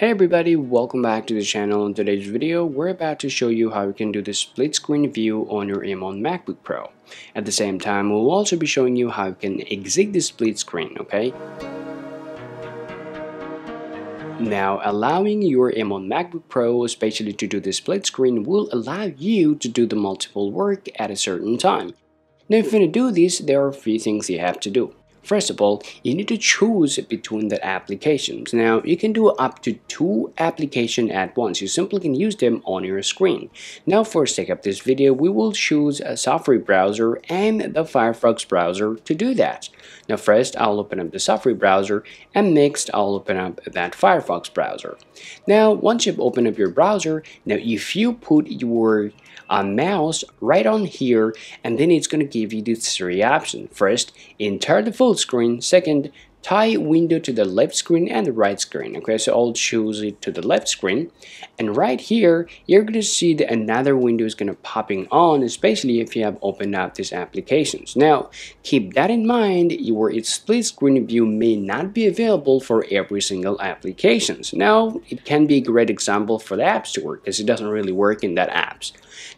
Hey everybody, welcome back to the channel. In today's video, we're about to show you how you can do the split screen view on your M1 MacBook Pro. At the same time, we'll also be showing you how you can exit the split screen, okay? Now, allowing your M1 MacBook Pro especially to do the split screen will allow you to do the multiple work at a certain time. Now, if you want to do this, there are a few things you have to do. First of all, you need to choose between the applications. Now, you can do up to two applications at once. You simply can use them on your screen. Now, for the sake of this video, we will choose a Safari browser and the Firefox browser to do that. Now, first, I'll open up the Safari browser, and next, I'll open up that Firefox browser. Now, once you've opened up your browser, now if you put your a mouse right on here and then it's going to give you these three options. First, enter the full screen. Second, tile window to the left screen and the right screen okay? So I'll choose it to the left screen. And right here you're going to see that another window is going to popping on especially if you have opened up these applications. Now keep that in mind your split screen view may not be available for every single applications. Now it can be a great example for the app store because it doesn't really work in that apps.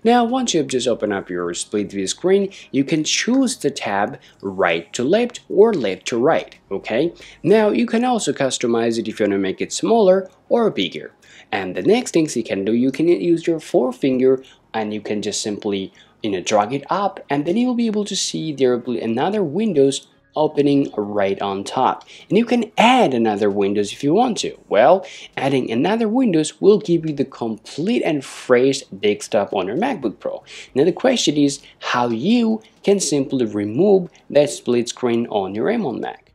Now once you've just opened up your split view screen you can choose the tab right to left or left to right okay? Now you can also customize it if you want to make it smaller or bigger. And the next things you can do, you can use your forefinger and you can just simply you know drag it up and then you'll be able to see there will be another windows opening right on top and you can add another windows if you want to well adding another windows will give you the complete and fresh desktop on your macbook pro now the question is how you can simply remove that split screen on your m1 mac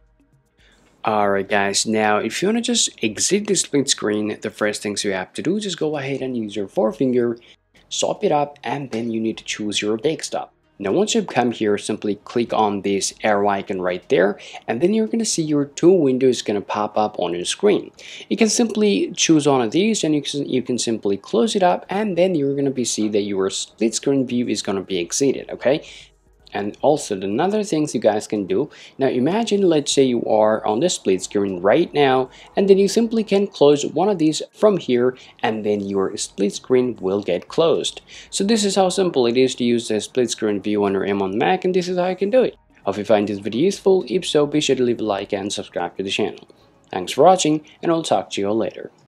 Alright guys, now if you want to just exit the split screen, the first things you have to do is just go ahead and use your forefinger, swipe it up, and then you need to choose your desktop. Now once you've come here, simply click on this arrow icon right there, and then you're going to see your two windows going to pop up on your screen. You can simply choose one of these, and you can, you can simply close it up, and then you're going to be see that your split screen view is going to be exited, okay? And also another things you guys can do. Now imagine let's say you are on the split screen right now and then you simply can close one of these from here and then your split screen will get closed. So this is how simple it is to use the split screen view on your M1 Mac and this is how you can do it. Hope you find this video useful. If so be sure to leave a like and subscribe to the channel. Thanks for watching and I'll talk to you all later